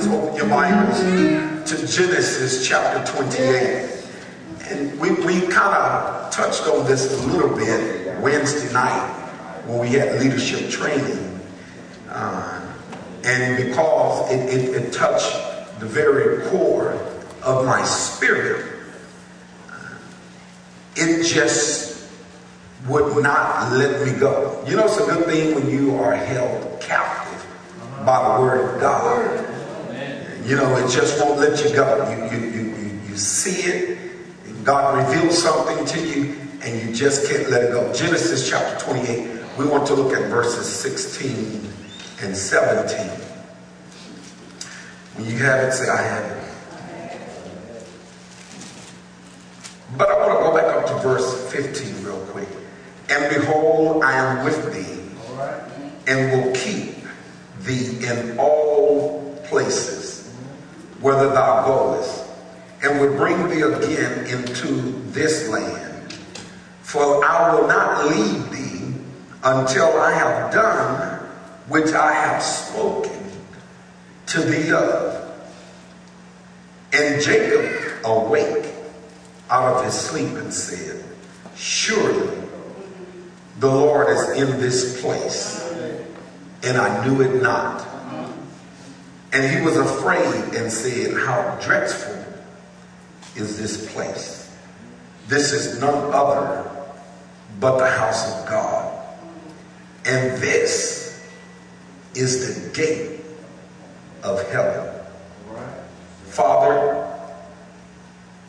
please open your Bibles to Genesis chapter 28. And we, we kind of touched on this a little bit Wednesday night when we had leadership training. Uh, and because it, it, it touched the very core of my spirit, uh, it just would not let me go. You know, it's a good thing when you are held captive by the word of God. You know, it just won't let you go. You, you, you, you, see it, God reveals something to you, and you just can't let it go. Genesis chapter 28, we want to look at verses 16 and 17. When you have it, say, I have it. But I want to go back up to verse 15 real quick. And behold, I am with thee, and will keep thee in all places, whither thou goest, and will bring thee again into this land. For I will not leave thee until I have done which I have spoken to thee of. And Jacob awake out of his sleep and said, Surely the Lord is in this place, and I knew it not. And he was afraid and said, How dreadful is this place? This is none other but the house of God. And this is the gate of heaven. Father,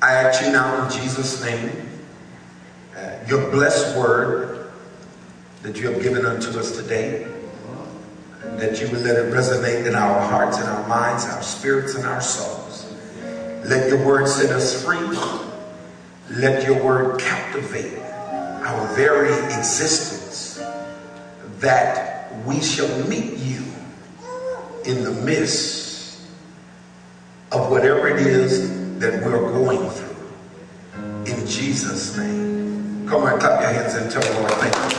I ask you now in Jesus' name, uh, your blessed word that you have given unto us today, that you will let it resonate in our hearts and our minds, our spirits and our souls. Let your word set us free. Let your word captivate our very existence that we shall meet you in the midst of whatever it is that we're going through. In Jesus' name. Come on, clap your hands and tell the Lord thank you.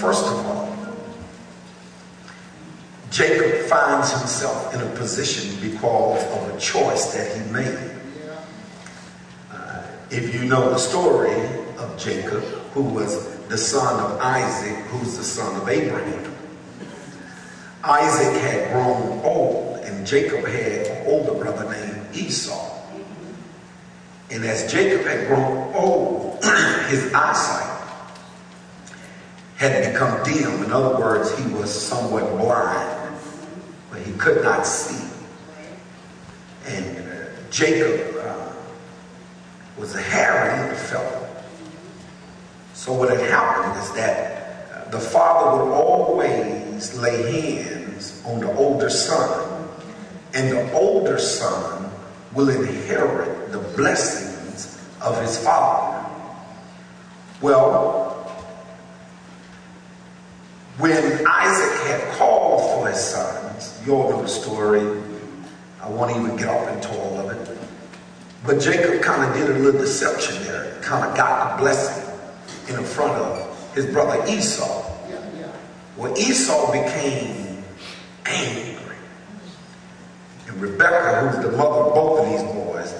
First of all, Jacob finds himself in a position because of a choice that he made. Uh, if you know the story of Jacob, who was the son of Isaac, who's the son of Abraham. Isaac had grown old, and Jacob had an older brother named Esau. And as Jacob had grown old, his eyesight had become dim. In other words, he was somewhat blind but he could not see. And uh, Jacob uh, was a hairy fellow. So what had happened is that uh, the father would always lay hands on the older son, and the older son will inherit the blessings of his father. Well, when Isaac had called for his sons, you all know the story. I won't even get off into all of it. But Jacob kind of did a little deception there, kind of got the blessing in front of his brother Esau. Well, Esau became angry. And Rebecca, who's the mother of both of these boys,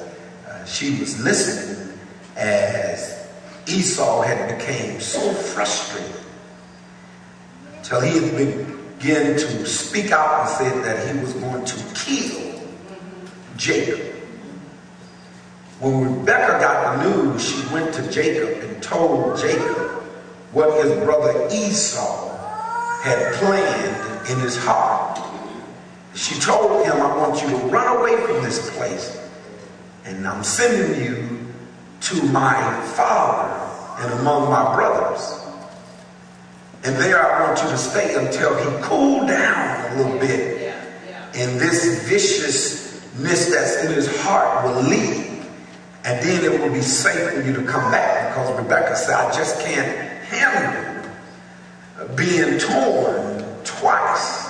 uh, she was listening as Esau had became so frustrated till he began to speak out and said that he was going to kill Jacob. When Rebecca got the news, she went to Jacob and told Jacob what his brother Esau had planned in his heart. She told him, I want you to run away from this place and I'm sending you to my father and among my brothers. And there I want you to stay until he cooled down a little bit. And this viciousness that's in his heart will leave. And then it will be safe for you to come back because Rebecca said, I just can't handle being torn twice.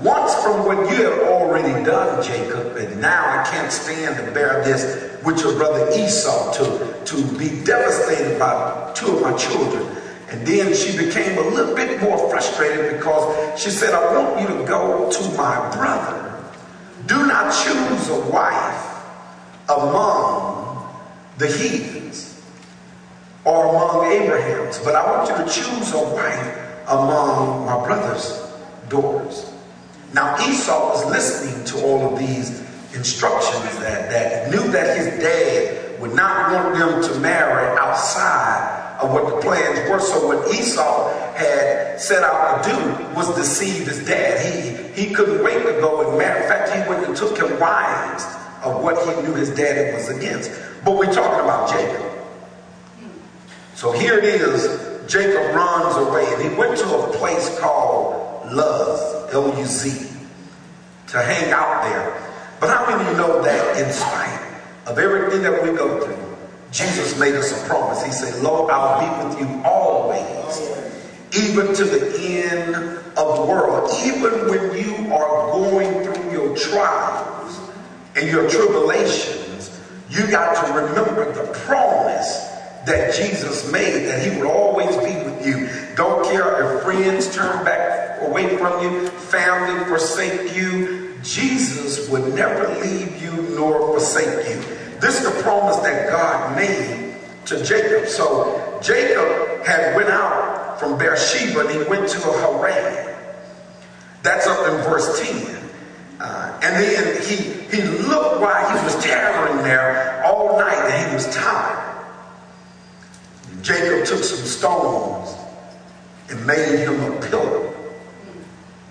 Once from what you have already done, Jacob, and now I can't stand to bear this with your brother Esau to, to be devastated by two of my children. And then she became a little bit more frustrated because she said, I want you to go to my brother. Do not choose a wife among the heathens or among Abraham's, but I want you to choose a wife among my brother's daughters. Now Esau was listening to all of these instructions that, that knew that his dad would not want them to marry outside of what the plans were. So what Esau had set out to do was deceive his dad. He, he couldn't wait to go and marry. In fact, he went and took him wives of what he knew his dad was against. But we're talking about Jacob. So here it is. Jacob runs away and he went to a place called Luz, L-U-Z, to hang out there. But how many of you know that in spite of everything that we go through, Jesus made us a promise. He said, Lord, I'll be with you always, even to the end of the world. Even when you are going through your trials and your tribulations, you got to remember the promise that Jesus made, that he would always be with you. Don't care if friends turn back away from you, family forsake you, Jesus would never leave you nor forsake you. This is the promise that God made to Jacob. So Jacob had went out from Beersheba and he went to Haran. That's up in verse 10. Uh, and then he, he looked while he was tarrying there all night and he was tired. Jacob took some stones and made him a pillow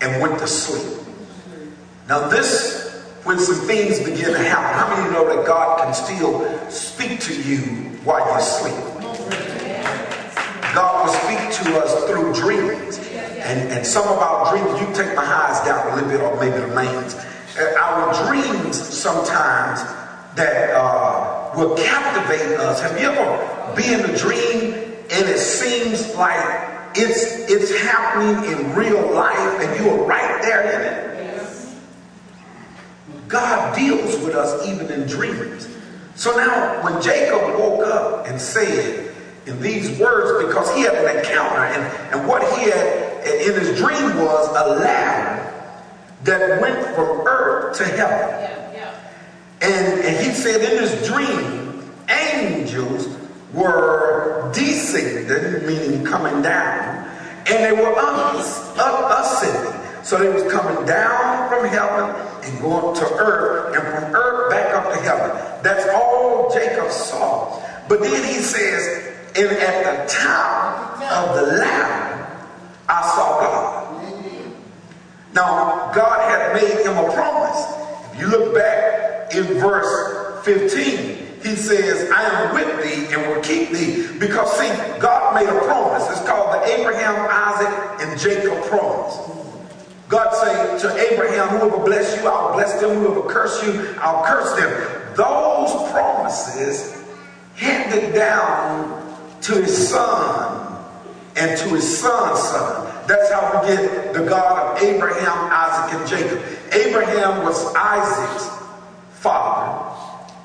and went to sleep. Now this, when some things begin to happen, how many of you know that God can still speak to you while you sleep? God will speak to us through dreams. And, and some of our dreams, you take my highs down a little bit or maybe the mains. Uh, our dreams sometimes that uh, will captivate us. Have you ever been in a dream and it seems like it's it's happening in real life and you are right there in it? God deals with us even in dreams. So now when Jacob woke up and said in these words, because he had an encounter and, and what he had in his dream was a ladder that went from earth to heaven. Yeah, yeah. And, and he said in his dream, angels were descending, meaning coming down, and they were ascending. So they was coming down from heaven and going to earth, and from earth back up to heaven. That's all Jacob saw. But then he says, and at the top of the ladder, I saw God. Now, God had made him a promise. If you look back in verse 15, he says, I am with thee and will keep thee. Because, see, God made a promise. It's called the Abraham, Isaac, and Jacob promise. God said to Abraham, whoever bless you, I'll bless them. Whoever curse you, I'll curse them. Those promises handed down to his son and to his son's son. That's how we get the God of Abraham, Isaac, and Jacob. Abraham was Isaac's father,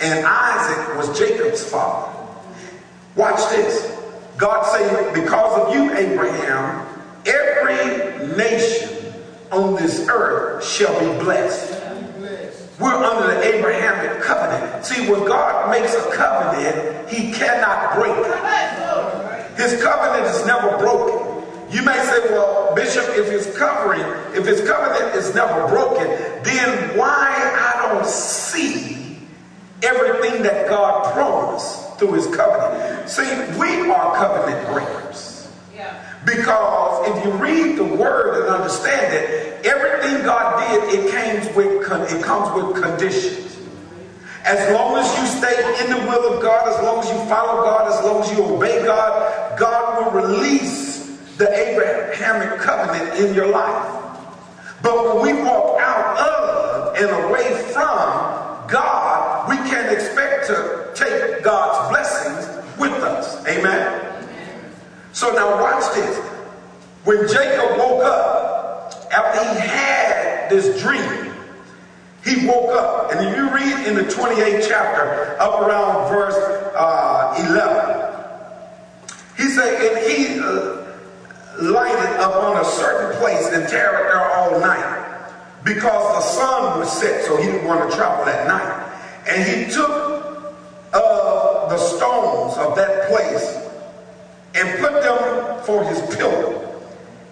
and Isaac was Jacob's father. Watch this. God said, because of you, Abraham, every nation on this earth shall be blessed. We're under the Abrahamic covenant. See, when God makes a covenant, he cannot break it. His covenant is never broken. You may say, well, Bishop, if his covering, if his covenant is never broken, then why I don't see everything that God promised through his covenant? See, we are covenant breakers. Because if you read the word and understand it, everything God did, it comes with it comes with conditions. As long as you stay in the will of God, as long as you follow God, as long as you obey God, God will release the Abrahamic covenant in your life. But when we walk out of and away from God, we can't expect to take God's blessings with us. Amen. So now watch this. When Jacob woke up, after he had this dream, he woke up. And if you read in the 28th chapter, up around verse uh, 11, he said, and he uh, lighted upon a certain place and tarried there all night because the sun was set, so he didn't want to travel at night. And he took uh, the stones of that place put them for his pillow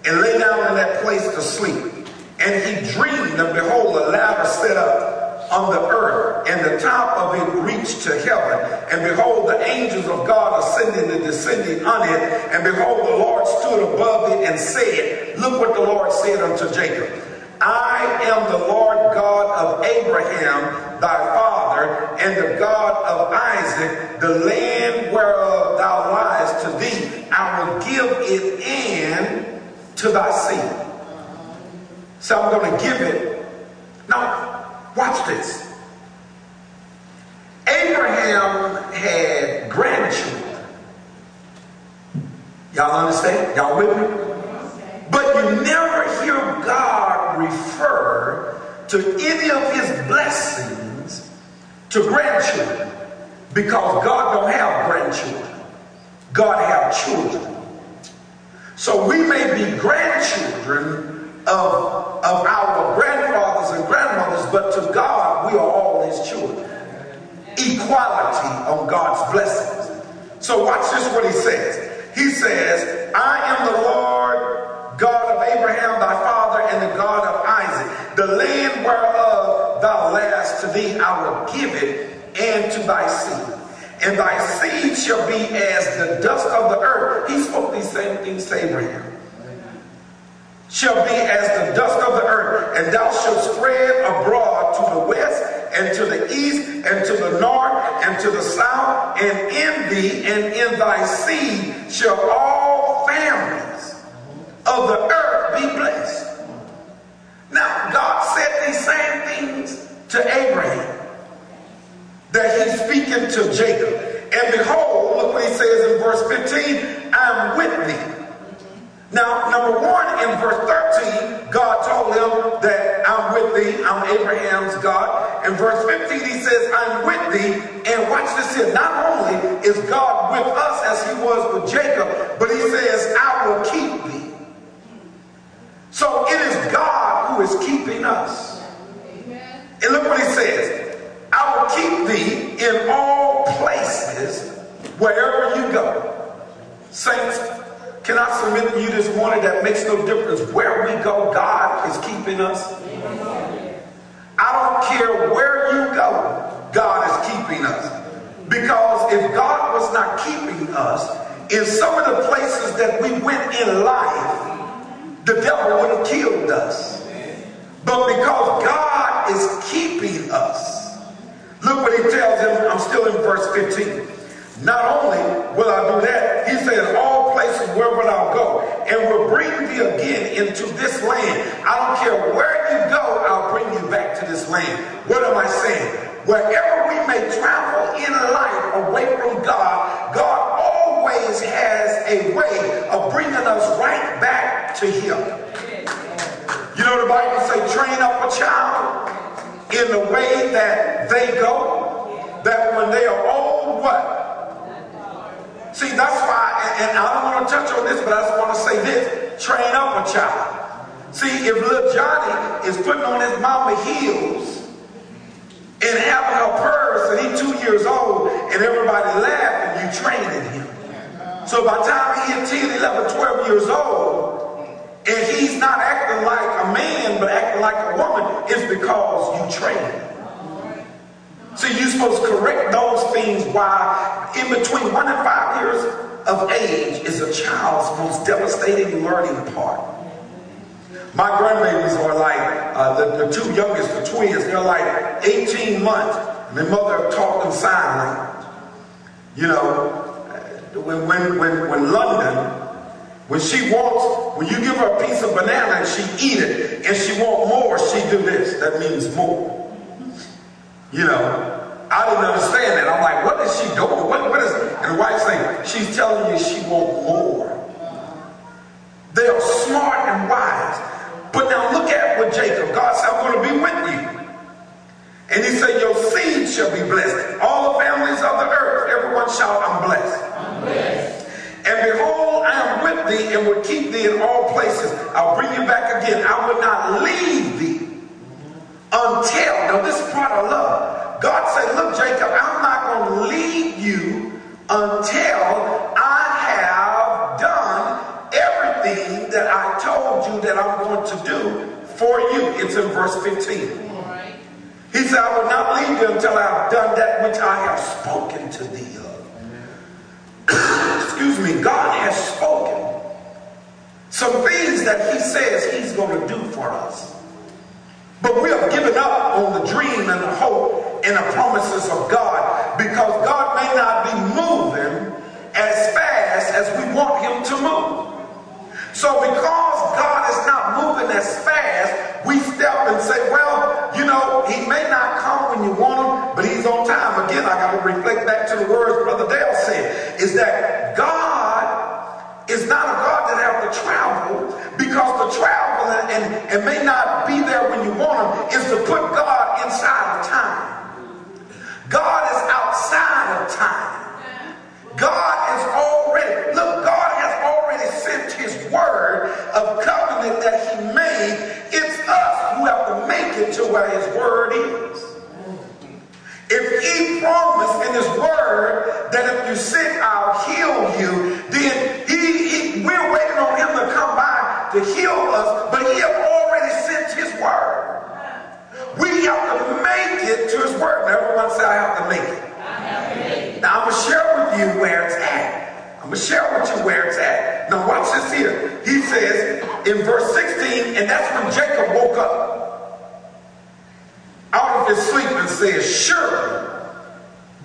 and lay down in that place to sleep. And he dreamed, and behold, a ladder set up on the earth, and the top of it reached to heaven. And behold, the angels of God ascending and descending on it. And behold, the Lord stood above it and said, Look what the Lord said unto Jacob. I am the Lord God of Abraham, thy father, and the God of Isaac, the land whereof thou liest to thee. Give it in to thy seed. So I'm going to give it. Now, watch this. Abraham had grandchildren. Y'all understand? Y'all with me? But you never hear God refer to any of his blessings to grandchildren because God don't have grandchildren. God have children. So we may be grandchildren of, of our grandfathers and grandmothers, but to God we are all his children. equality on God's blessings. So watch this what he says. He says, I am the Lord God of Abraham thy father and the God of Isaac. The land whereof thou layest to thee I will give it and to thy seed. And thy seed shall be as the dust of the earth. He spoke these same things to Abraham shall be as the dust of the earth, and thou shalt spread abroad to the west, and to the east, and to the north, and to the south, and in thee and in thy seed shall all families of the earth be blessed. Now, God said these same things to Abraham that he's speaking to Jacob. And behold, look what he says in verse 15, I'm with thee now, number one, in verse 13, God told him that I'm with thee, I'm Abraham's God. In verse 15, he says, I'm with thee. And watch this here. Not only is God with us as he was with Jacob, but he says, I will keep thee. So it is God who is keeping us. And look what he says. I will keep thee in all places wherever you go. Saints, can I submit to you this morning that makes no difference where we go, God is keeping us? I don't care where you go, God is keeping us. Because if God was not keeping us, in some of the places that we went in life, the devil would have killed us. But because God is keeping us, look what he tells him, I'm still in verse 15. Not only will I do that, he says, all places where will I go, and will bring thee again into this land. I don't care where you go, I'll bring you back to this land. What am I saying? Wherever we may travel in life away from God, God always has a way of bringing us right back to him. You know the Bible say, train up a child in the way that they go, that when they are old, what? See, that's why, and I don't want to touch on this, but I just want to say this. Train up a child. See, if little Johnny is putting on his mama heels and having a purse and he's two years old and everybody laughing, you training him. So by the time he hit 10, 11, 12 years old, and he's not acting like a man, but acting like a woman, it's because you trained him. So you're supposed to correct those things while in between one and five years of age is a child's most devastating learning part. My grandbabies are like, uh, the, the, two youngest, the twins, they're like 18 months. My mother taught them sign language. You know, when, when, when, when London, when she wants, when you give her a piece of banana and she eat it, and she want more, she do this. That means more. You know, I didn't understand that. I'm like, what is she doing? What, what is? And the wife saying, she's telling you she want more. They are smart and wise. But now look at what Jacob, God said, I'm going to be with you. And he said, your seed shall be blessed. All the families of the earth, everyone shout, I'm blessed. I'm blessed. And behold, I am with thee and will keep thee in all places. I'll bring you back again. I will not leave thee until, now this is part of love. God said, look, Jacob, I'm not going to leave you until I have done everything that I told you that I'm going to do for you. It's in verse 15. He said, I will not leave you until I have done that which I have spoken to thee of. Excuse me, God has spoken some things that he says he's going to do for us. But we have given up on the dream and the hope and the promises of God because God may not be moving as fast as we want him to move. So because God is not moving as fast, we step and say, well, you know, he may not come when you want him, but he's on time. Again, I got to reflect back to the words Brother Dale said, is that and, may not be there when you want him is to put God inside of time. God is outside of time. God is already, look, God has already sent his word of covenant that he made. It's us who have to make it to where his word is. If he promised in his word that if you sick, I'll heal you. Then he, he we're waiting on him to come by to heal us, but he have already sent his word. We have to make it to his word. Now everyone say, I have to make it. Now I'm going to share with you where it's at. I'm going to share with you where it's at. Now watch this here. He says in verse 16, and that's when Jacob woke up out of his sleep and says, Surely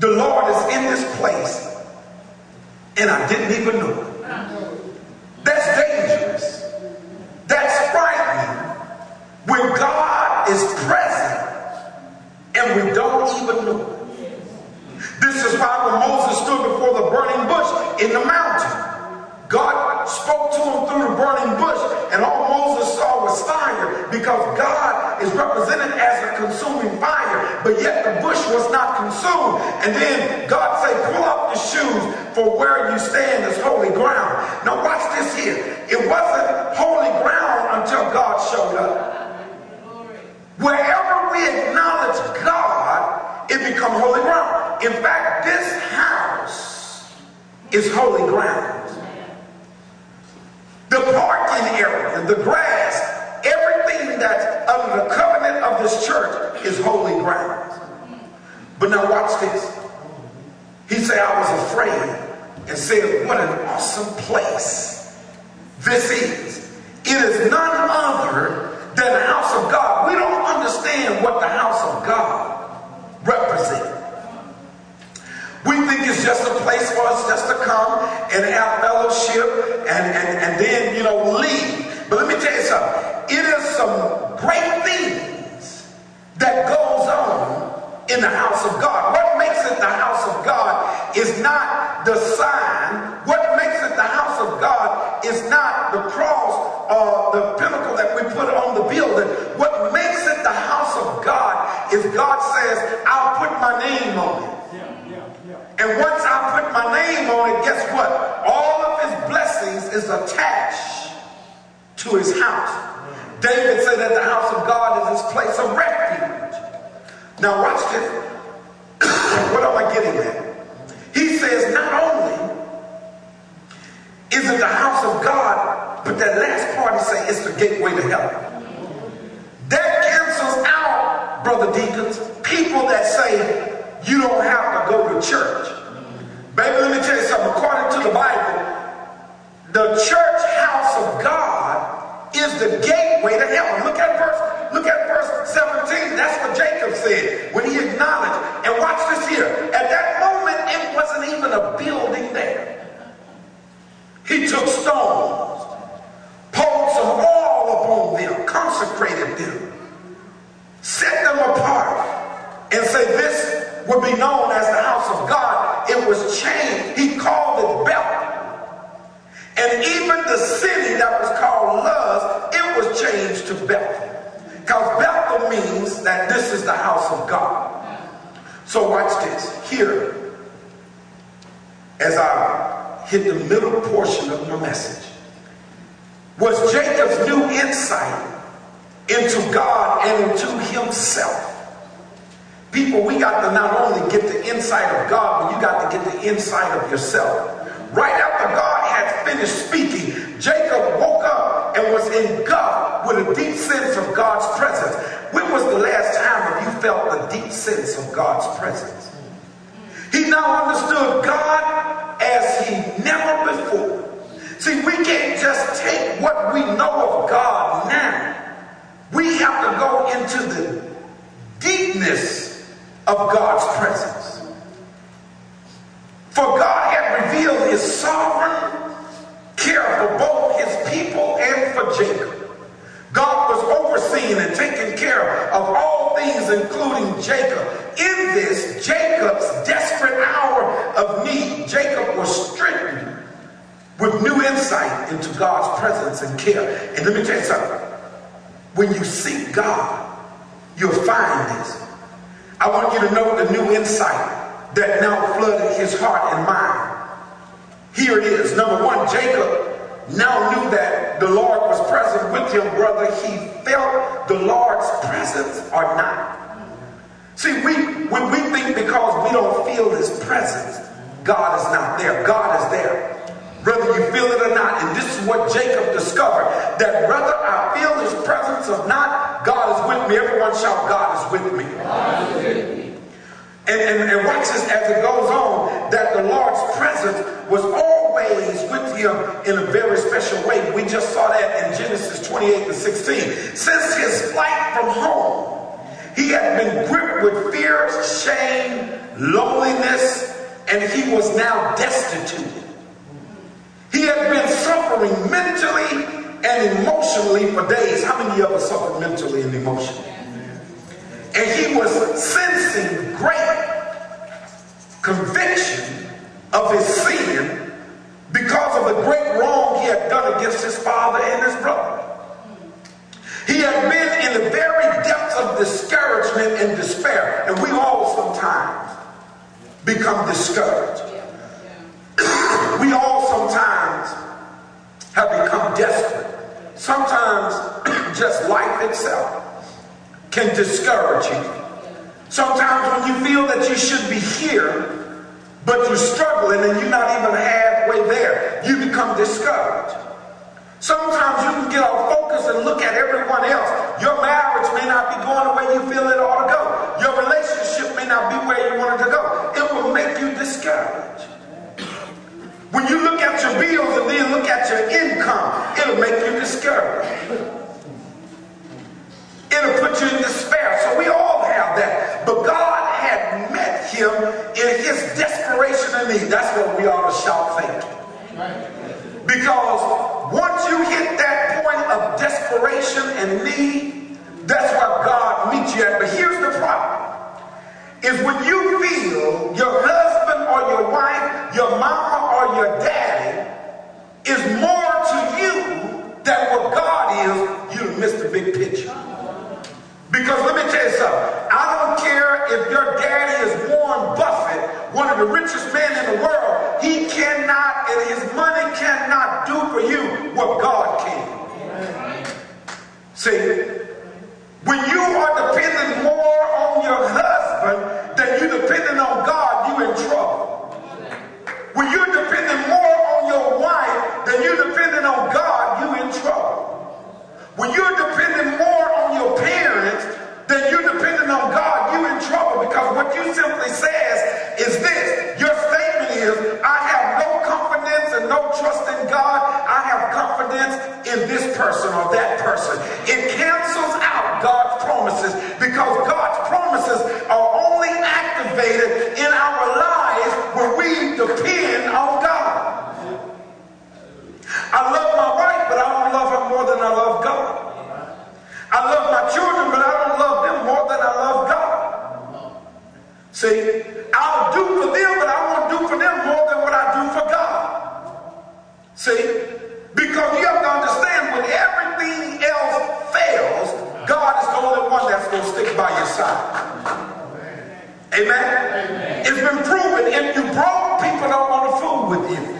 the Lord is in this place. And I didn't even know it. That's dangerous. That's frightening. When God is present and we don't even know. This is why when Moses stood before the burning bush in the mountain, burning bush, and all Moses saw was fire because God is represented as a consuming fire, but yet the bush was not consumed. And then God said, Pull up your shoes, for where you stand is holy ground. Now, watch this here. It wasn't holy ground until God showed up. Wherever we acknowledge God, it becomes holy ground. In fact, this house is holy ground the parking area, the grass, everything that's under the covenant of this church is holy ground. But now watch this. He said, I was afraid and said, what an awesome place this is. It is none other than the house of God. We don't understand what the house of God represents. We think it's just a place for us just to come and have fellowship and, and, and then, you know, leave. But let me tell you something. It is some great things that goes on in the house of God. What makes it the house of God is not the sign. What makes it the house of God is not the cross or the pinnacle that we put on the building. What makes it the house of God is God says, I'll put my name on it. And once I put my name on it, guess what? All of his blessings is attached to his house. David said that the house of God is his place of refuge. Now watch this. what am I getting at? He says not only is it the house of God, but that last part he says it's the gateway to heaven. That cancels out, brother deacons, people that say you don't have to go to church. Baby, let me tell you something. According to the Bible, the church house of God is the gateway to heaven. Look at verse, look at verse 17. That's what Jacob said when he acknowledged. And watch this here. At that moment, it wasn't even a building there. He took stones, poured some oil upon them, consecrated them, set them apart, and say, This would be known as the house of God, it was changed. He called it Bethel. And even the city that was called Luz, it was changed to Bethel. Because Bethel means that this is the house of God. So watch this. Here, as I hit the middle portion of my message, was Jacob's new insight into God and into himself. People, we got to not only get the insight of God, but you got to get the insight of yourself. Right after God had finished speaking, Jacob woke up and was in God with a deep sense of God's presence. When was the last time you felt a deep sense of God's presence? He now understood God as he never before. See, we can't just take what we know of God now. We have to go into the deepness of God's presence. For God had revealed his sovereign care for both his people and for Jacob. God was overseeing and taking care of all things, including Jacob. In this, Jacob's desperate hour of need, Jacob was strengthened with new insight into God's presence and care. And let me tell you something. When you seek God, you'll find this. I want you to know the new insight that now flooded his heart and mind. Here it is. Number one, Jacob now knew that the Lord was present with him, whether he felt the Lord's presence or not. See, we when we think because we don't feel his presence, God is not there. God is there. Whether you feel it or not. And this is what Jacob discovered. That whether I feel his presence or not, God is with me. Everyone shout, God is with me. And, and, and watch this as it goes on, that the Lord's presence was always with him in a very special way. We just saw that in Genesis 28 and 16. Since his flight from home, he had been gripped with fear, shame, loneliness, and he was now destitute. He had been suffering mentally and emotionally for days. How many of us suffer mentally and emotionally? And he was sensing great conviction of his sin because of the great wrong he had done against his father and his brother. He had been in the very depths of discouragement and despair. And we all sometimes become discouraged. We all sometimes have become desperate. Sometimes just life itself can discourage you. Sometimes when you feel that you should be here, but you're struggling and you're not even halfway there, you become discouraged. Sometimes you can get off focus and look at everyone else. Your your bills and then look at your income, it'll make you discouraged. It'll put you in despair. So we all have that. But God had met him in his desperation and need. That's what we ought to shout thank. Because once you hit that point of desperation and need, that's where God meets you at. But here's the problem. Is when you feel your husband or your wife, your mama or your daddy is more to you than what God is, you missed the big picture. Because let me tell you something. I don't care if your daddy is Warren Buffett, one of the richest men in the world. He cannot, and his money cannot do for you what God can. See, when you trust in God. I have confidence in this person or that person. It cancels out God's promises because God's promises are only activated in our lives when we depend on by your side. Amen? Amen? It's been proven if you broke, people don't want to fool with you.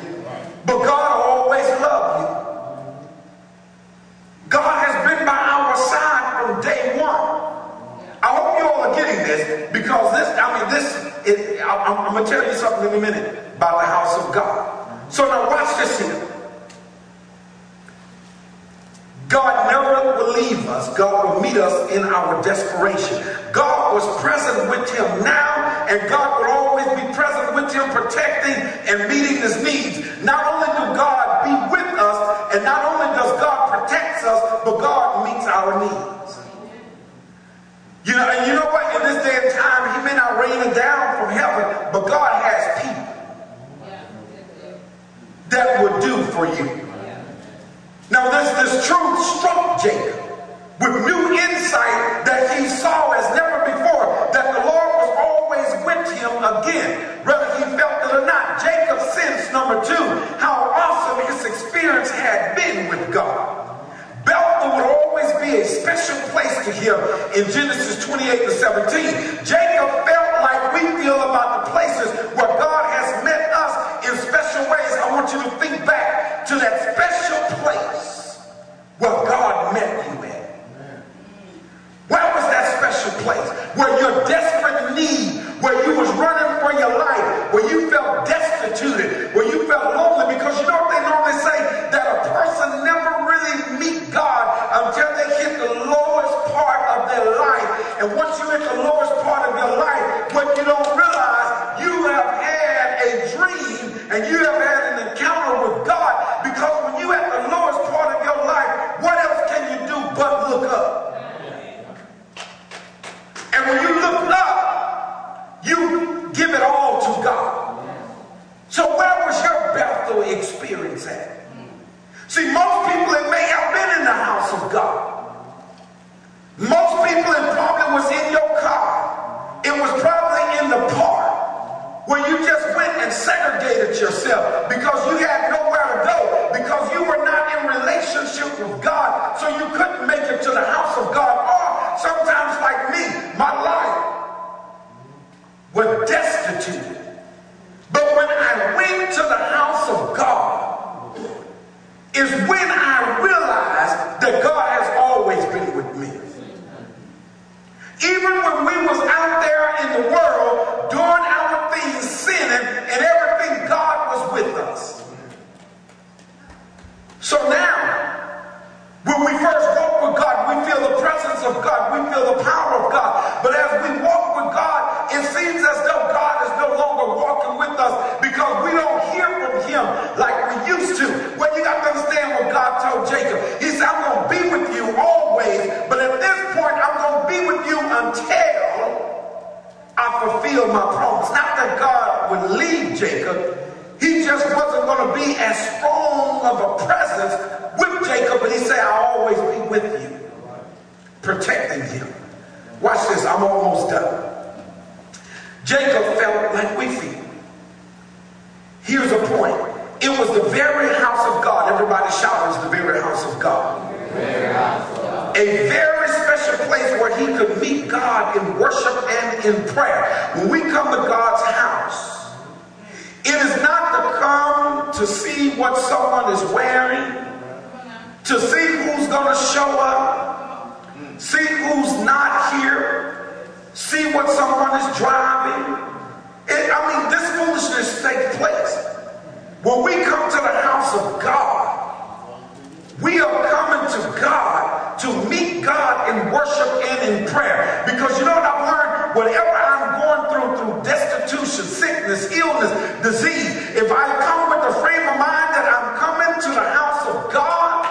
Sickness, illness, disease, if I come with the frame of mind that I'm coming to the house of God,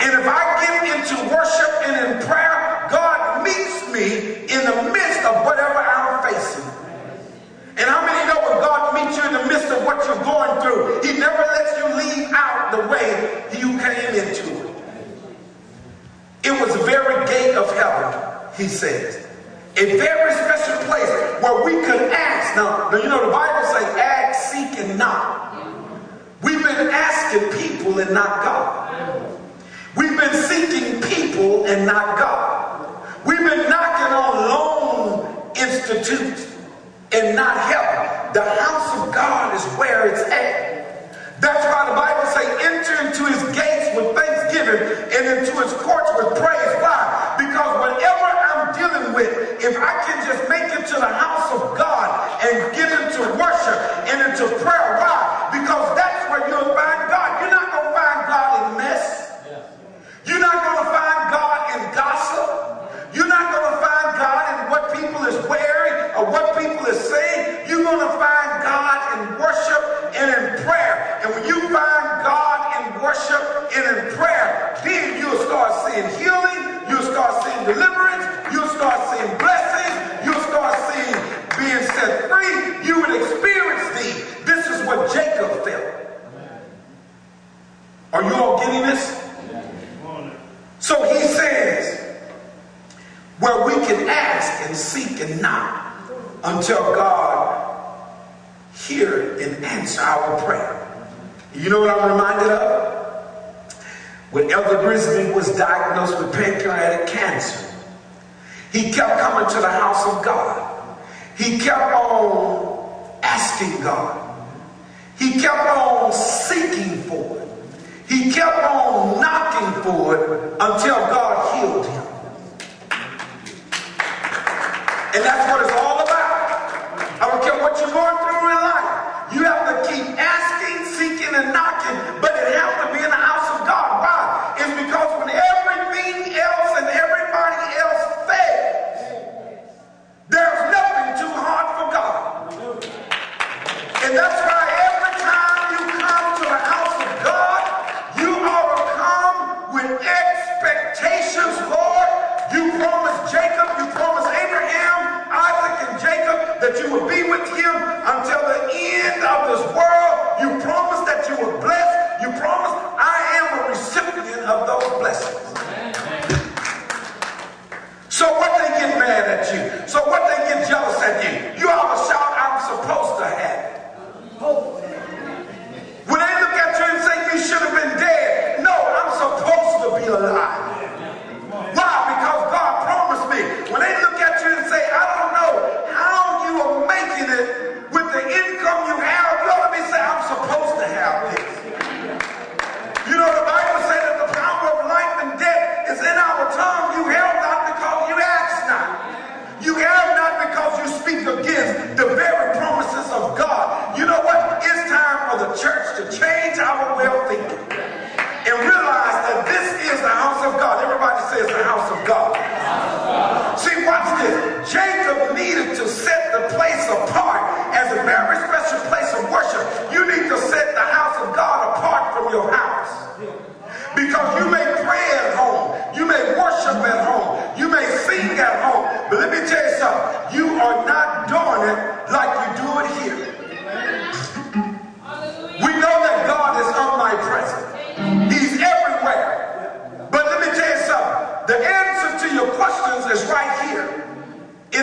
and if I get into worship and in prayer, God meets me in the midst of whatever I'm facing. And how many know when God meets you in the midst of what you're going through, He never lets you leave out the way you came into it. It was the very gate of heaven, he says. A very special place where we could ask. Now, you know, the Bible says ask, seek, and knock. We've been asking people and not God. We've been seeking people and not God. We've been knocking on loan institutes and not help. The house of God is where it's at. That's why the Bible says, enter into his gates with thanksgiving and into his courts with praise. Why? Because whatever I'm dealing with, if I can just make it to the house of God and get into worship and into prayer, why? Because that's and in prayer. And when you find God in worship and in prayer, then you'll start seeing healing. You'll start seeing deliverance. You'll start seeing blessings. You'll start seeing being set free. You will experience these. This is what Jacob felt. Are you all getting this? So he says, where we can ask and seek and knock until God hear and answer our prayer. You know what I'm reminded of? When Elder Grizzly was diagnosed with pancreatic cancer, he kept coming to the house of God. He kept on asking God. He kept on seeking for it. He kept on knocking for it until God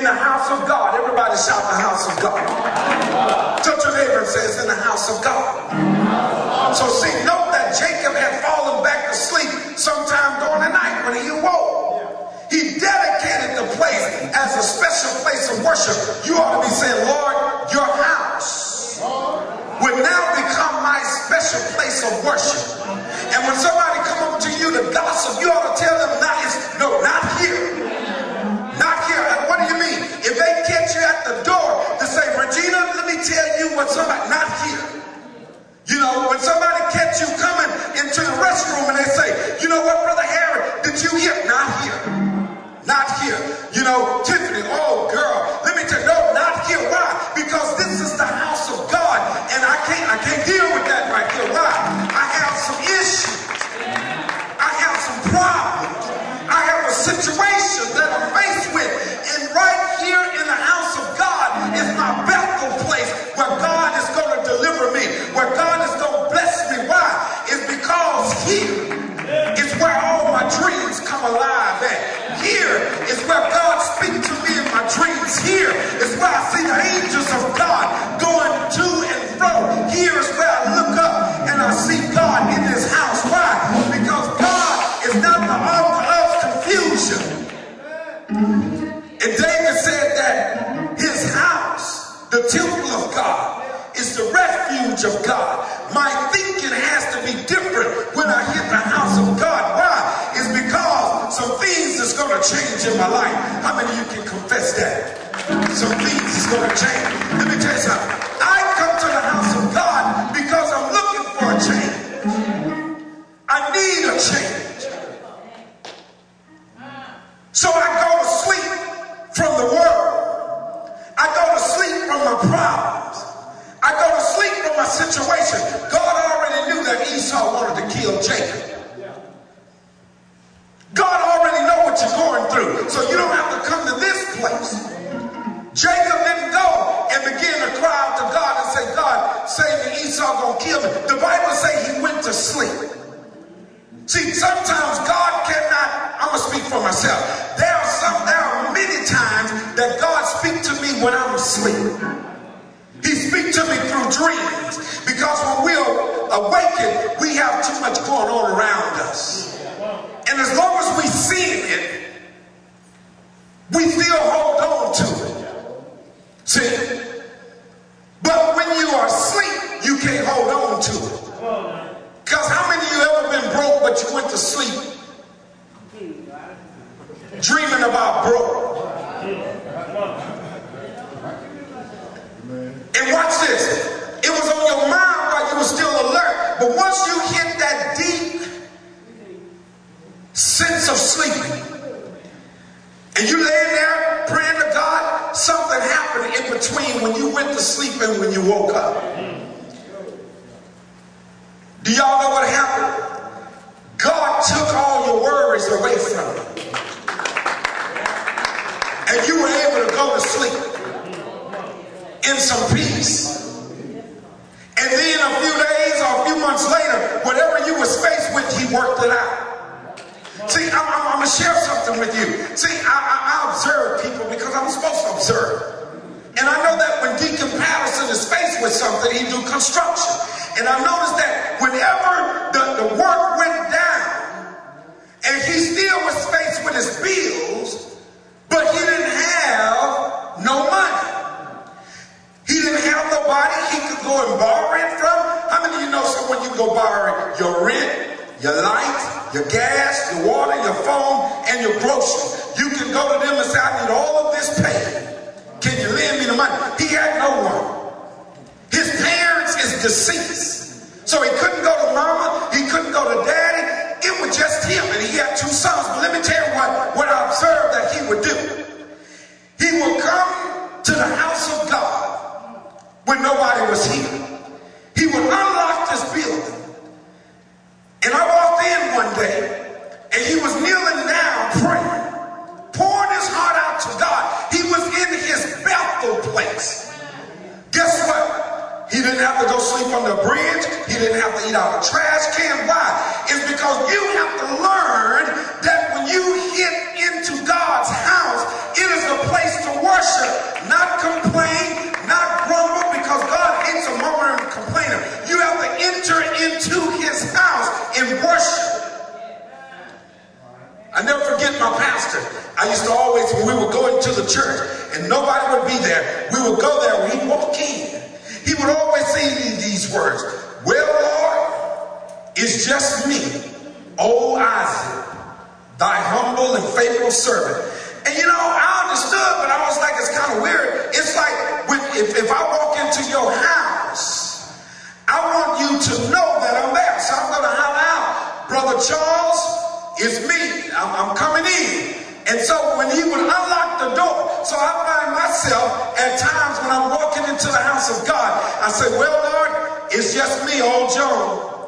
in the house of God. Everybody shout the house of God. Touch your neighbor and say it's in the house of God. So see, note that Jacob had fallen back to sleep sometime during the night when he awoke. He dedicated the place as a special place of worship. You ought to be saying, Lord, your house will now become my special place of worship. And when somebody come up to you to gossip, you ought to tell them, not, no. Not what somebody, not here. You know, when somebody catch you coming into the restroom and they say, you know what, Brother Harry, did you hear? Not here. Not here. You know, Tiffany, oh girl, situation. God already knew that Esau wanted to kill Jacob. God already know what you're going through. So you don't have to come to this place. Jacob didn't go and begin to cry out to God and say, God, save me, Esau gonna kill me. The Bible say he went to sleep. See, sometimes God cannot, I'm gonna speak for myself. There are some, there are many times that God speaks to me when I'm asleep. He speaks to me through dreams. Because when we're awakened, we have too much going on around us. And as long as we see it, we still hold on to it. See? But when you are asleep, you can't hold on to it. Because how many of you ever been broke but you went to sleep dreaming about broke? And watch this. But once you hit that deep sense of sleeping, and you lay there praying to God, something happened in between when you went to sleep and when you woke up. Do y'all know what happened? God took all your worries away from you. And you were able to go to sleep in some peace. And then a few days or a few months later, whatever you were faced with, he worked it out. See, I'm, I'm, I'm going to share something with you. See, I, I, I observe people because I'm supposed to observe. And I know that when Deacon Patterson is faced with something, he do construction. And I noticed that whenever the, the work went down, and he still was faced with his bills, but he didn't have no money. He didn't have nobody he could go and borrow it from. How many of you know someone you go borrow your rent, your light, your gas, your water, your phone, and your groceries? You can go to them and say, I need all of this paid. Can you lend me the money? He had no one. His parents is deceased. So he couldn't go to mama, he couldn't go to daddy. It was just him, and he had two sons. But let me tell you what, what I observed that he would do. He would come to the house of God when nobody was here. He would unlock this building. And I walked in one day, and he was kneeling down praying, pouring his heart out to God. He was in his Bethel place. Guess what? He didn't have to go sleep on the bridge. He didn't have to eat out of a trash can. Why? It's because you have to learn that when you hit into God's house, it is a place to worship, not complain, into his house in worship. I never forget my pastor. I used to always, when we would go into the church and nobody would be there, we would go there, we'd walk in. He would always say these words, Well, Lord, it's just me, old Isaac, thy humble and faithful servant. And you know, I understood, but I was like, it's kind of weird. It's like if, if I walk into your house, I want you to know that I'm there. So I'm going to holler out, Brother Charles, it's me. I'm, I'm coming in. And so when he would unlock the door, so I find myself at times when I'm walking into the house of God, I say, well, Lord, it's just me, old John,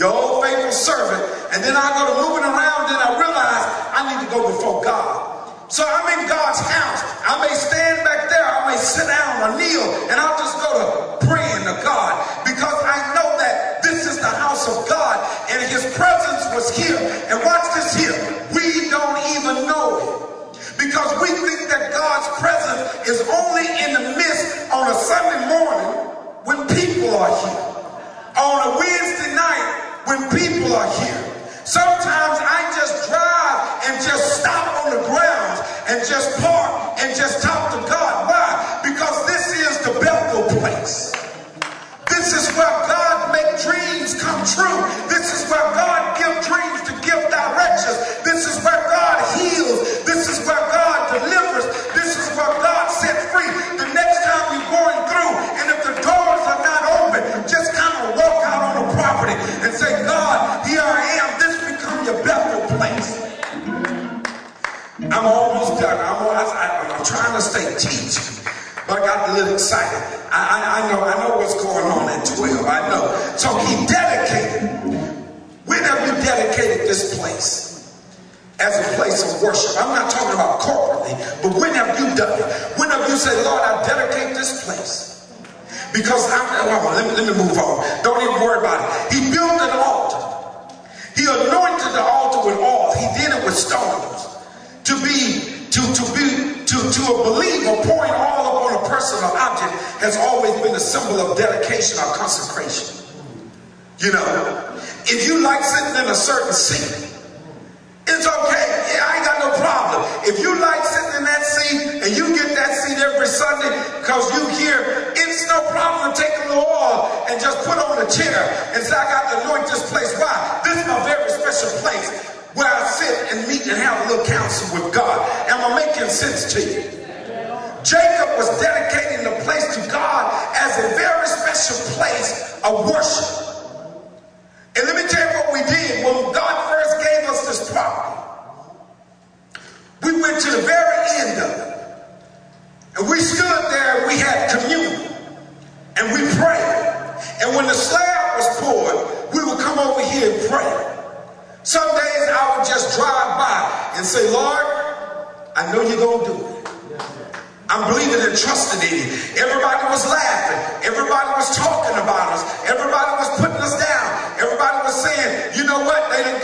your old faithful servant. And then I go to moving around and I realize I need to go before God. So I'm in God's house. I may stand back there, I may sit down or kneel, and I'll just go to praying to God because I know that this is the house of God and his presence was here. And watch this here. We don't even know it because we think that God's presence is only in the midst on a Sunday morning when people are here. On a Wednesday night when people are here. Sometimes I just drive and just stop on the grounds and just park and just talk to God. Why? Because this is the Bethel place. This is where God make dreams come true. This is where God give dreams to give directions. This is where God heals. Excited. I, I, I, know I know what's going on at 12. I know. So he dedicated. When have you dedicated this place as a place of worship? I'm not talking about corporately, but when have you done it? When have you said, Lord, I dedicate this place? Because I'm, well, let, me, let me move on. Don't even worry about it. He built an altar. He anointed the altar with oil. He did it with stones to be to to be to to a believer pouring all upon a person or object has always been a symbol of dedication or consecration. You know if you like sitting in a certain seat it's okay. I ain't got no problem. If you like sitting in that seat and you get that seat every sunday because you hear it's no problem to take a little oil and just put on a chair and say i got to anoint this place. Why? This is my very special place where I sit and meet and have a little counsel with God. Am I making sense to you? Jacob was dedicating the place to God as a very special place of worship. And let me tell you what we did when God first gave us this property. We went to the very end of it. And we stood there and we had communion. And we prayed. And when the slab was poured, we would come over here and pray. Some just drive by and say, Lord, I know you're going to do it. I'm believing and trusting in you. Everybody was laughing. Everybody was talking about us. Everybody was putting us down. Everybody was saying, you know what? They done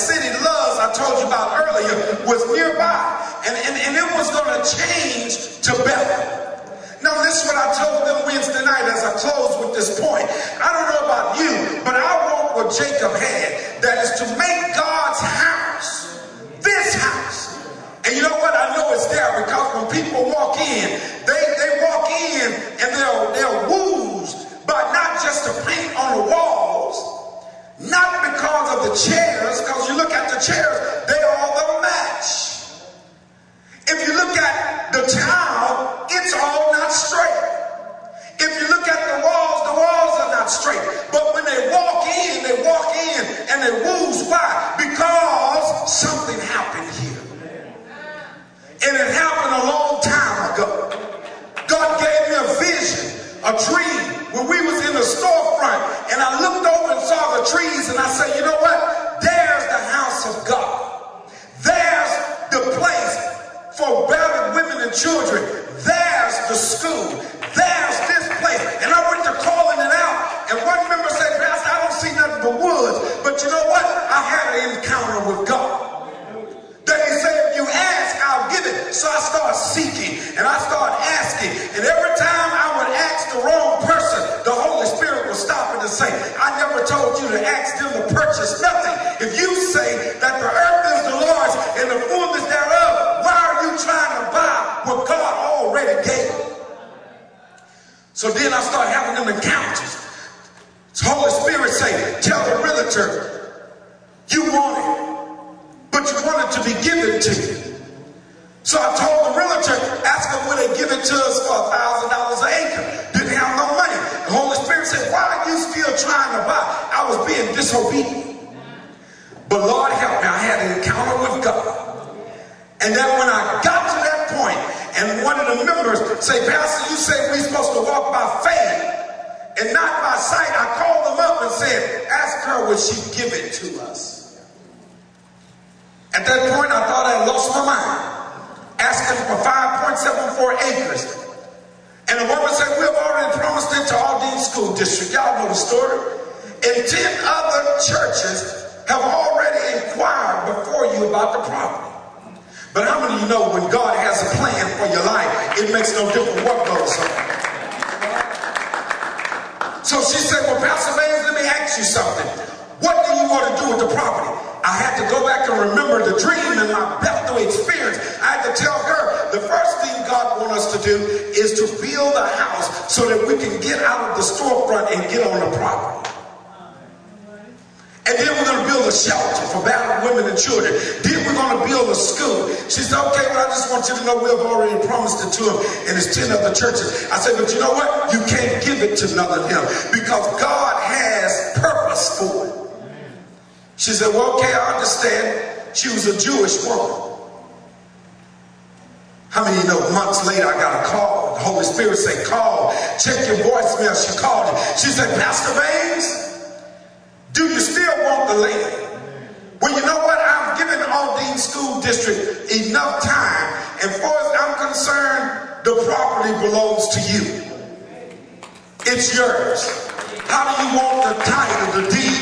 city, Luz, I told you about earlier, was nearby. And, and, and it was going to change to Bethel. Now, this is what I told them Wednesday night as I close with this point. I don't know about you, but I want what Jacob had that is to make God's house, this house. And you know what? I know it's there because when people walk in, they, they walk in and they're, they're woozed by not just the paint on the walls, not because of the chairs, because you look at the chairs, they all the match. If you look at the tile, it's all not straight. If you look at the walls, the walls are not straight. But when they walk in, they walk in and they woos. Why? Because something happened here. And it happened a long time ago. God gave me a vision, a dream, when we was in the storefront. And I looked over and saw the trees and I said, you know what? There's the house of God. There's the place for battered women and children. There's the school. There's this place. And I went to calling it out. And one member said, Pastor, I don't see nothing but woods. But you know what? I had an encounter with God. Then he said, if you ask, I'll give it. So I start seeking and I start asking. And every time I would ask the wrong person, the Holy Spirit would stop and say, I never told you to ask them to purchase nothing. If you say that the none of them because God has purpose for it. She said, well, okay, I understand. She was a Jewish woman. How many of you know months later I got a call? The Holy Spirit said, call, check your voicemail. She called. She said, Pastor Baines, do you still want the land? Well, you know what? I've given Aldine School District enough time. And far as I'm concerned, the property belongs to you. It's yours. How do you want the title, the deed?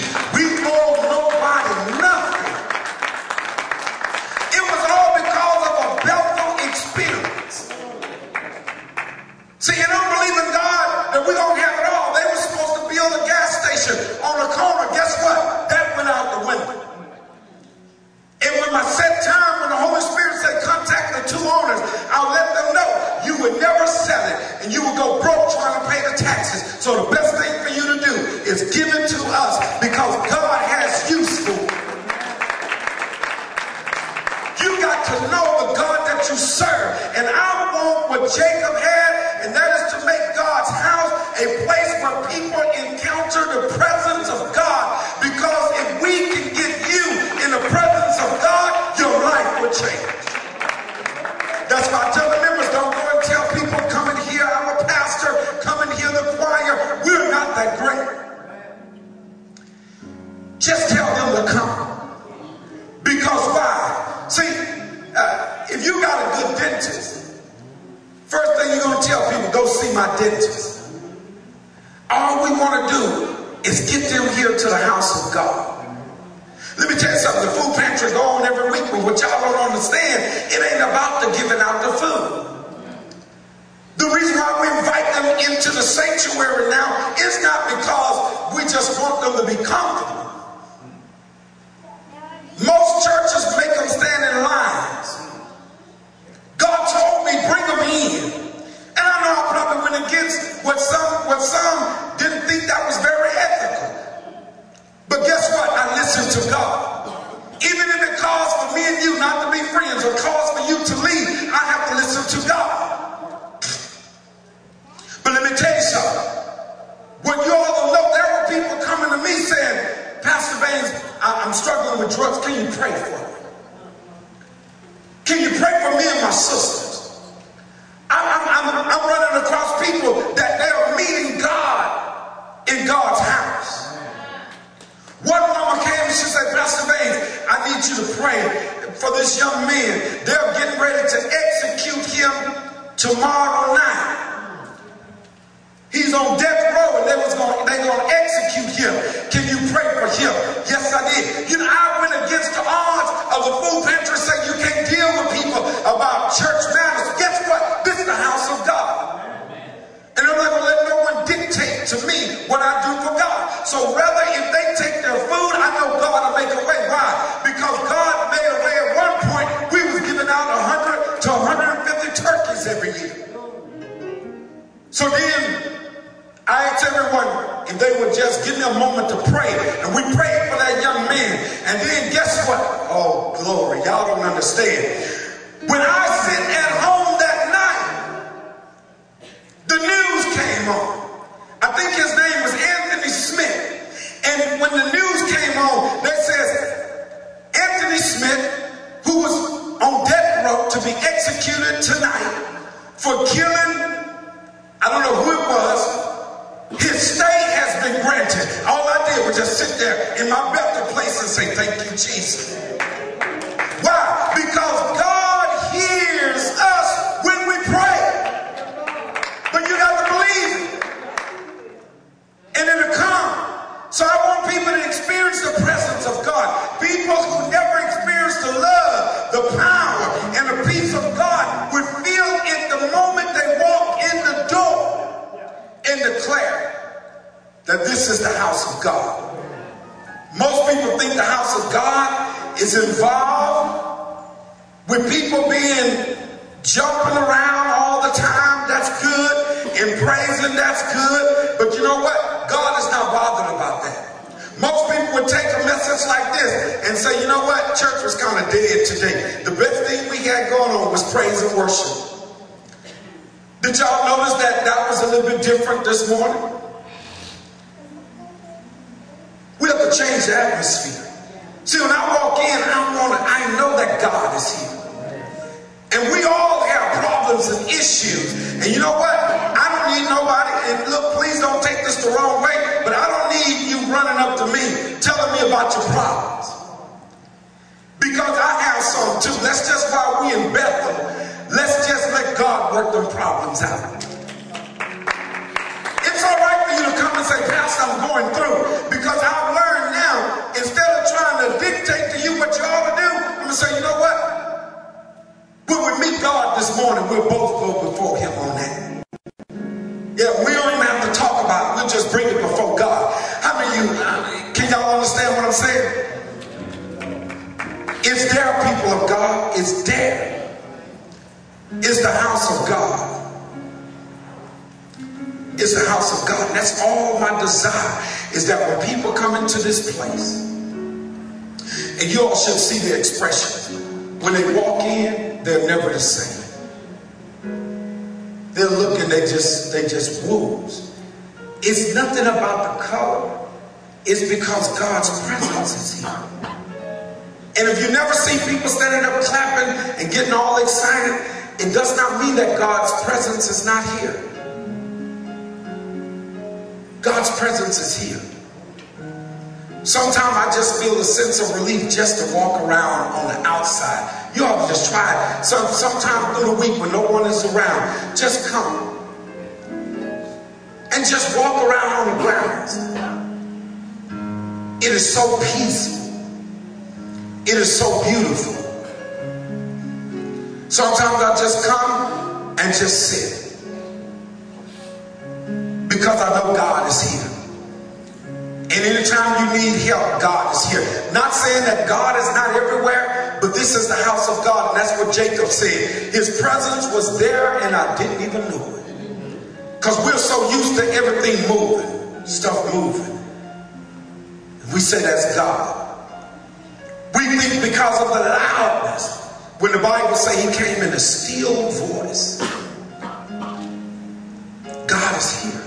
Taxes. So the best thing for you to do is give it to us because God has use for it. You got to know the God that you serve. And I want what Jacob had, and that is to make God's house a place where people encounter the presence of God. Because if we can get you in the presence of God, your life will change. That's why I tell the Just tell them to come. Because why? See, uh, if you got a good dentist, first thing you're going to tell people, go see my dentist. All we want to do is get them here to the house of God. Let me tell you something. The food pantry go on every week, but what y'all don't understand, it ain't about the giving out the food. The reason why we invite them into the sanctuary now is not because we just want them to be comfortable. Most churches make them stand in lines. God told me, bring them in. And I know I probably went against what some, what some didn't think that was very ethical. But guess what? I listened to God. Even if it calls for me and you not to be friends or calls for you to leave, I have to listen to God. But let me tell you something. When you all know, there were people coming to me saying, Pastor Baines, I'm struggling with drugs. Can you pray for me? Can you pray for me and my sisters? I'm, I'm, I'm, I'm running across people that they are meeting God in God's house. One woman came and she said, Pastor Baines, I need you to pray for this young man. They're getting ready to execute him tomorrow night. He's on death row and they was going they gonna execute him. Can you pray for him? Church matters. Guess what? This is the house of God. And I'm not gonna let no one dictate to me what I do for God. So rather if they take their food, I know God will make a way. Why? Because God made a way at one point. We was giving out 100 to 150 turkeys every year. So then I asked everyone if they would just give me a moment to pray. And we prayed for that young man. And then guess what? Oh, glory. Y'all don't understand. When I sit at home that night, the news came on. I think his name was Anthony Smith. And when the news came on, they says Anthony Smith, who was on death row to be executed tonight for killing, I don't know who it was, his stay has been granted. All I did was just sit there in my better place and say, Thank you, Jesus. Why? Because God And it'll come. So I want people to experience the presence of God. People who never experienced the love, the power, and the peace of God would feel it the moment they walk in the door and declare that this is the house of God. Most people think the house of God is involved with people being jumping around all the time. That's good. And praising, that's good. But you know what? God is not bothered about that. Most people would take a message like this and say, you know what? Church was kind of dead today. The best thing we had going on was praise and worship. Did y'all notice that that was a little bit different this morning? We have to change the atmosphere. See, when I walk in, I want to, I know that God is here. And we all have problems and issues. And you know what? I don't need nobody, and look, please don't take this the wrong way, but I don't need you running up to me telling me about your problems. Because I have some too. That's just why we in Bethel Let's just let God work them problems out. It's all right for you to come and say, Pastor, I'm going through. Because I've learned now, instead of trying to dictate to you what you ought to do, I'm going to say, you know what? We meet God this morning, we'll both go before him on that. Yeah, we don't even have to talk about it. We'll just bring it before God. How many of you, can y'all understand what I'm saying? It's there, people of God. It's there. It's the house of God. It's the house of God. That's all my desire is that when people come into this place, and you all should see the expression. When they walk in, they're never the same. They're looking, they just, they just woos. It's nothing about the color. It's because God's presence is here. And if you never see people standing up clapping and getting all excited, it does not mean that God's presence is not here. God's presence is here. Sometimes I just feel a sense of relief just to walk around on the outside. You ought to just try it. Some, sometime through the week when no one is around, just come and just walk around on the grounds. It is so peaceful. It is so beautiful. Sometimes I just come and just sit. Because I know God is here. And anytime you need help, God is here. Not saying that God is not everywhere, but this is the house of God. And that's what Jacob said. His presence was there and I didn't even know it. Because we're so used to everything moving, stuff moving. We say that's God. We think because of the loudness, when the Bible say he came in a still voice, God is here.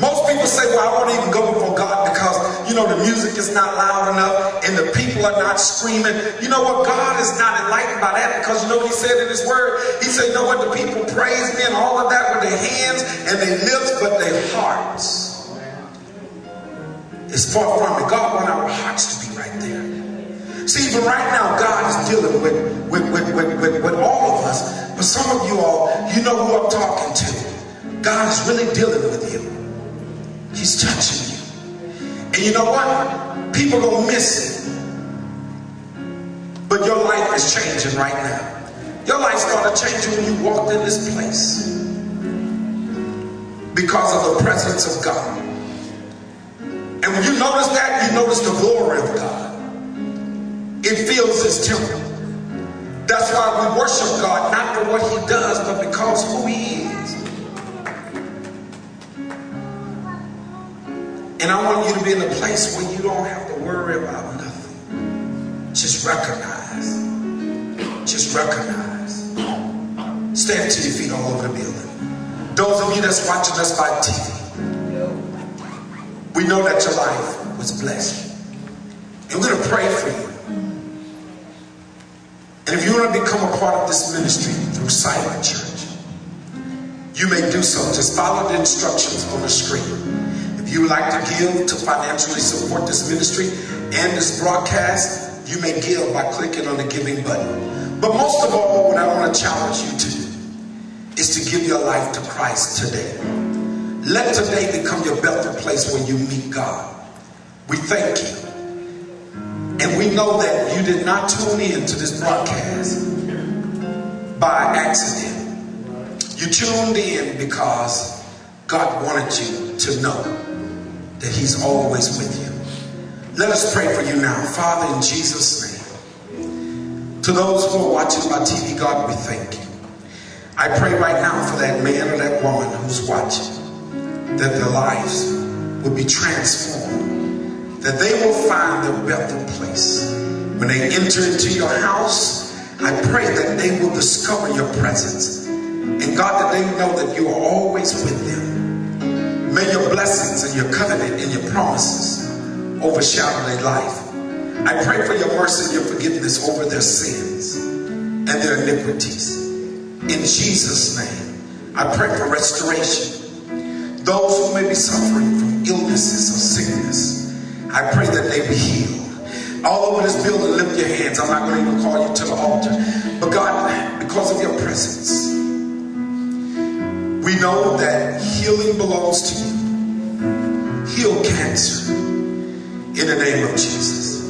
Most people say, well, I won't even go before God because, you know, the music is not loud enough and the people are not screaming. You know what? God is not enlightened by that because you know what he said in his word? He said, you know what? The people praise me and all of that with their hands and their lips, but their hearts is far from it. God wants our hearts to be right there. See, even right now, God is dealing with, with, with, with, with, with all of us. But some of you all, you know who I'm talking to. God is really dealing with you. He's touching you. And you know what? People gonna miss it. But your life is changing right now. Your life's gonna change when you walked in this place. Because of the presence of God. And when you notice that, you notice the glory of God. It fills his temple. That's why we worship God, not for what he does, but because who he is. And I want you to be in a place where you don't have to worry about nothing. Just recognize. Just recognize. Stand to your feet all over the building. Those of you that's watching us by TV, we know that your life was blessed. And we're going to pray for you. And if you want to become a part of this ministry through Silent Church, you may do so. Just follow the instructions on the screen. You would like to give to financially support this ministry and this broadcast, you may give by clicking on the giving button. But most of all, what I want to challenge you to do is to give your life to Christ today. Let today become your better place where you meet God. We thank you. And we know that you did not tune in to this broadcast by accident. You tuned in because God wanted you to know that He's always with you. Let us pray for you now. Father, in Jesus' name, to those who are watching by TV, God, we thank you. I pray right now for that man or that woman who's watching that their lives will be transformed, that they will find their better place. When they enter into your house, I pray that they will discover your presence. And God, that they know that you are always with them. May your blessings and your covenant and your promises overshadow their life. I pray for your mercy and your forgiveness over their sins and their iniquities. In Jesus' name, I pray for restoration those who may be suffering from illnesses or sickness, I pray that they be healed. All over this building, lift your hands. I'm not going to even call you to the altar. But God, because of your presence, we know that healing belongs to you. Heal cancer in the name of Jesus.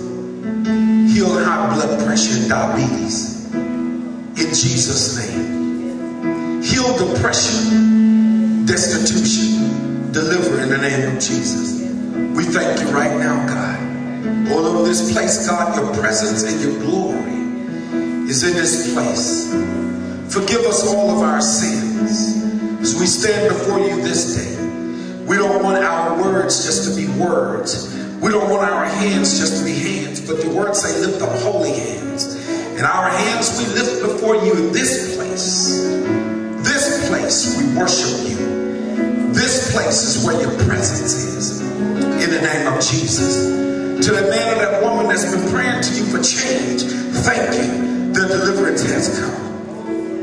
Heal high blood pressure and diabetes in Jesus' name. Heal depression, destitution, deliver in the name of Jesus. We thank you right now, God. All over this place, God, your presence and your glory is in this place. Forgive us all of our sins as we stand before you this day. We don't want our words just to be words. We don't want our hands just to be hands, but the words say lift up holy hands. And our hands we lift before you in this place. This place we worship you. This place is where your presence is. In the name of Jesus. To that man or that woman that's been praying to you for change, thank you. The deliverance has come.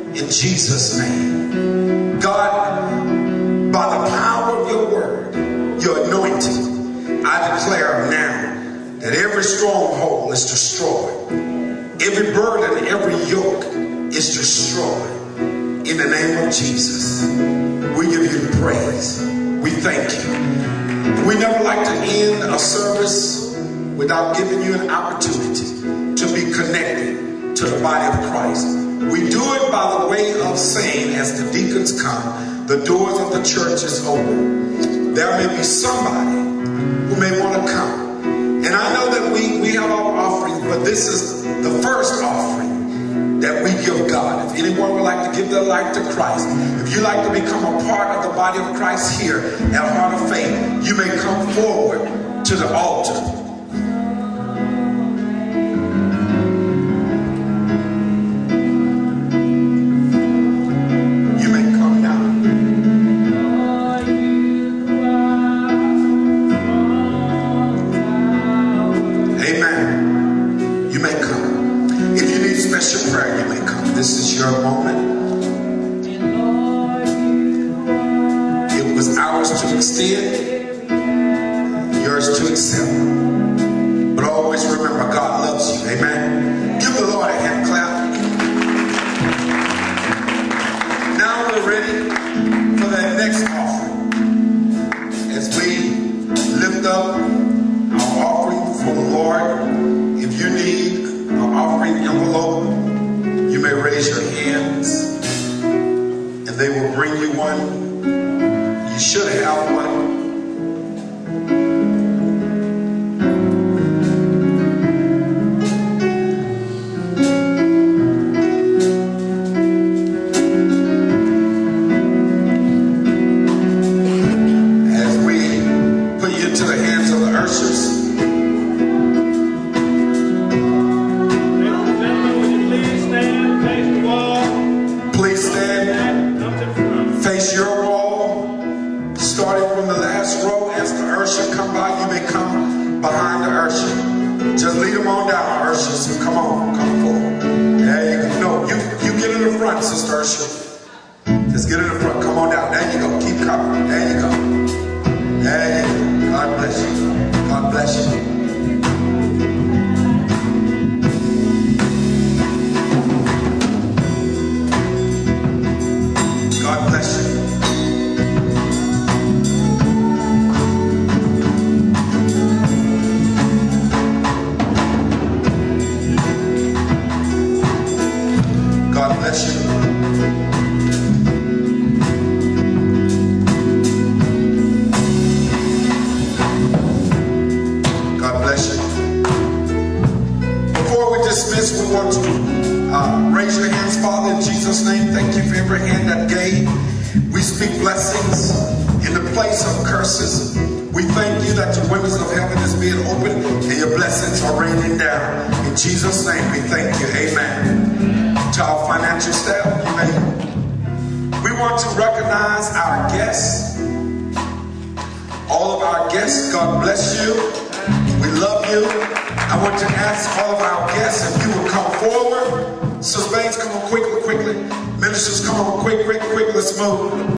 In Jesus' name. God, by the power of your word, your anointing, I declare now that every stronghold is destroyed. Every burden, every yoke is destroyed. In the name of Jesus, we give you praise. We thank you. We never like to end a service without giving you an opportunity to be connected to the body of Christ. We do it by the way of saying, as the deacons come, the doors of the church is open. There may be somebody who may want to come. And I know that we, we have our offerings, but this is the first offering that we give God. If anyone would like to give their life to Christ, if you like to become a part of the body of Christ here at Heart of Faith, you may come forward to the altar. raise your hands, and they will bring you one. You should have one.